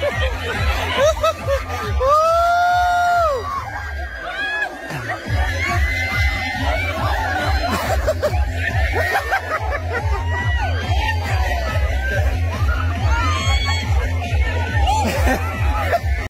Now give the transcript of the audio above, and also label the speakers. Speaker 1: ウフフ